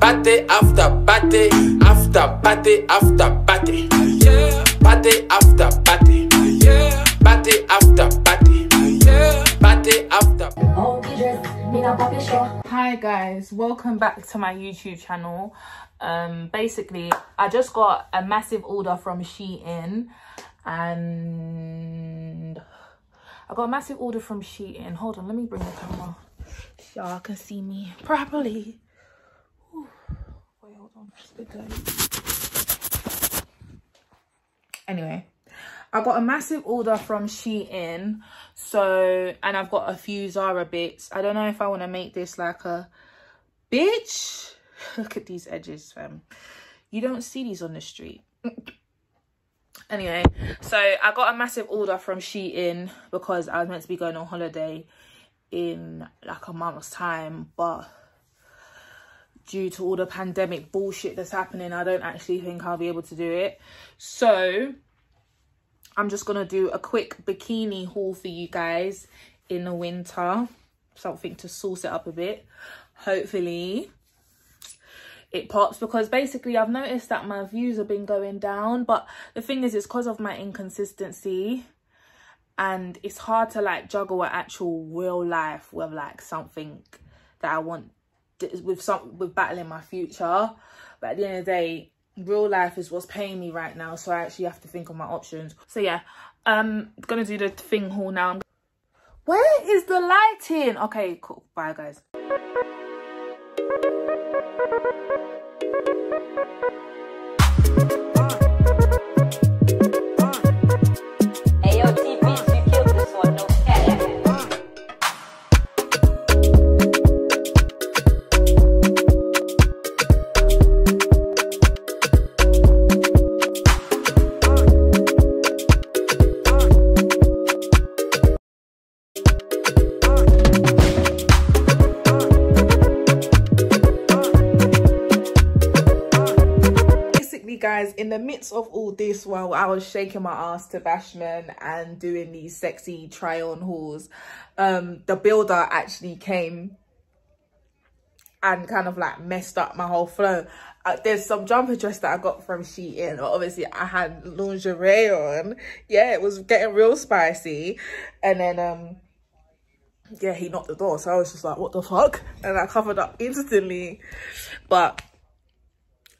Party after party, after party after party. Party after party, party after party, party after. Hi guys, welcome back to my YouTube channel. Um, basically, I just got a massive order from Shein and I got a massive order from Shein. Hold on, let me bring the camera. Y'all can see me properly. Whew. Wait, hold on. Anyway, I got a massive order from Shein. So, and I've got a few Zara bits. I don't know if I want to make this like a bitch. Look at these edges, fam. You don't see these on the street. anyway, so I got a massive order from Shein because I was meant to be going on holiday in like a month's time. But due to all the pandemic bullshit that's happening, I don't actually think I'll be able to do it. So I'm just to do a quick bikini haul for you guys in the winter. Something to sauce it up a bit. Hopefully it pops because basically I've noticed that my views have been going down. But the thing is, it's because of my inconsistency. And it's hard to like juggle an actual real life with like something that I want with some with battling my future. But at the end of the day, real life is what's paying me right now so i actually have to think of my options. So yeah um gonna do the thing haul now. Where is the lighting? Okay cool. Bye guys guys in the midst of all this while i was shaking my ass to bashment and doing these sexy try on hauls um the builder actually came and kind of like messed up my whole flow. Uh, there's some jumper dress that i got from shein. But obviously i had lingerie on. Yeah it was getting real spicy. And then um yeah he knocked the door. So i was just like what the fuck? And i covered up instantly. But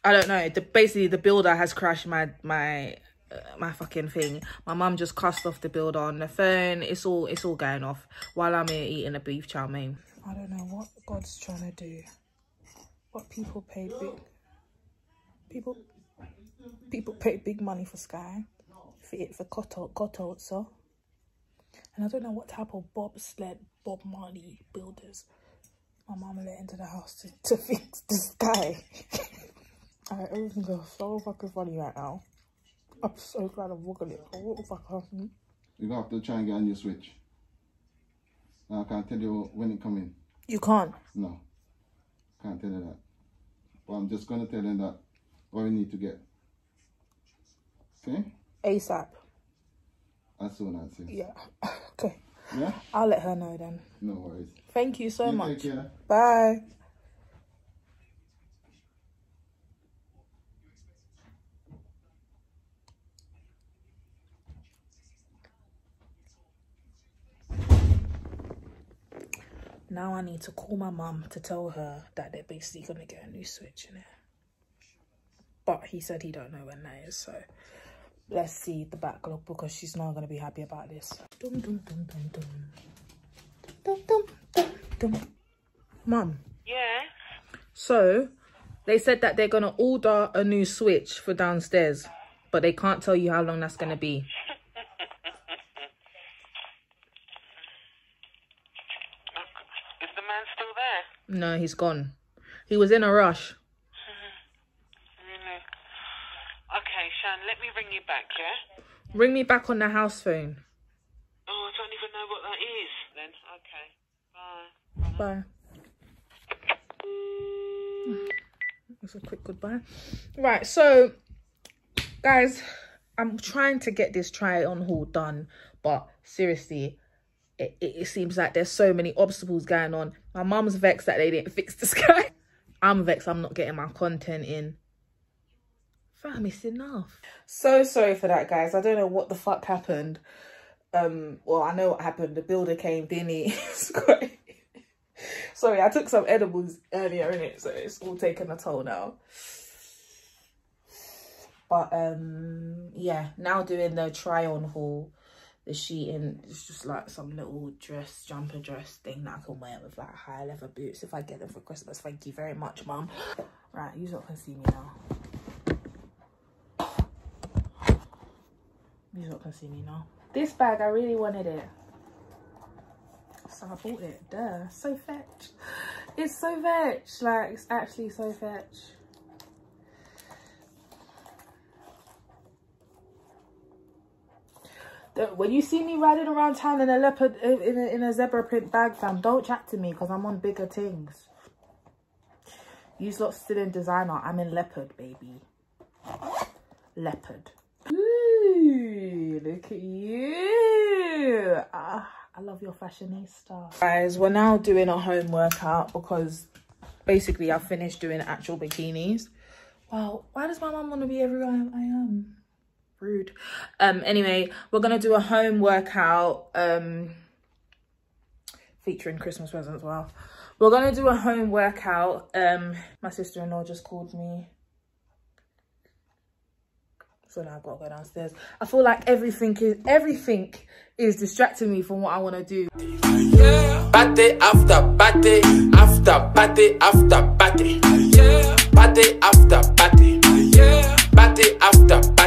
I don't know. The, basically, the builder has crashed my my uh, my fucking thing. My mum just cussed off the builder on the phone. It's all it's all going off while I'm here eating a beef chow mein. I don't know what God's trying to do. What people pay big people people paid big money for Sky for it for Koto Koto so. And I don't know what type of bobsled Bob Marley builders my mum let into the house to, to fix the sky. Alright, everything is so fucking funny right now. I'm so glad I'm walking it. What the fuck happened? You gonna have to try and get a new switch. Now I can't tell you when it come in. You can't? No. Can't tell you that. But I'm just going to tell you that what we need to get. Okay? ASAP. As soon as. Yeah. okay. Yeah? I'll let her know then. No worries. Thank you so you much. Bye. Now I need to call my mum to tell her that they're basically going to get a new switch in it. But he said he don't know when that is, so let's see the backlog because she's not going to be happy about this. Dum, dum, dum, dum, dum. Dum, dum, dum, dum. Mum. Yeah? So, they said that they're going to order a new switch for downstairs, but they can't tell you how long that's going to be. No, he's gone. He was in a rush. really? Okay, Shan, let me ring you back, yeah? Ring me back on the house phone. Oh, I don't even know what that is then. Okay, bye. Bye. That's a quick goodbye. Right, so, guys, I'm trying to get this try on haul done, but seriously, it, it, seems like there's so many obstacles going on. My mum's vexed that they didn't fix the sky. I'm vexed I'm not getting my content in. Fam, it's enough. So sorry for that, guys. I don't know what the fuck happened. Um, well, I know what happened. The builder came, didn't he? Sorry, I took some edibles earlier in it, so it's all taken a toll now. But um, yeah, now doing the try on haul. The sheeting it's just like some little dress, jumper dress thing that I can wear with like high leather boots if I get them for Christmas. Thank you very much, mum. Right, you can see me now. You can see me now. This bag, I really wanted it. So I bought it. Duh. So fetch. It's so fetch. Like, it's actually so fetch. The- When you see me riding around town in a leopard, in a, in a zebra print bag, fam, don't chat to me because I'm on bigger things. You lot still in designer. I'm in leopard, baby. Leopard. Ooh, look at you. Ah, I love your fashionista. Guys, we're now doing a home workout because basically I finished doing actual bikinis. Wow, why does my mum want to be everywhere I am? Rude. Um, anyway, we're gonna do a home workout. Um, featuring Christmas presents well. We're gonna do a home workout. Um, my sister-in-law just called me. So now I've got to go downstairs. I feel like everything is everything is distracting me from what I want to do. Party after party, after party after party. After party. After party. Party after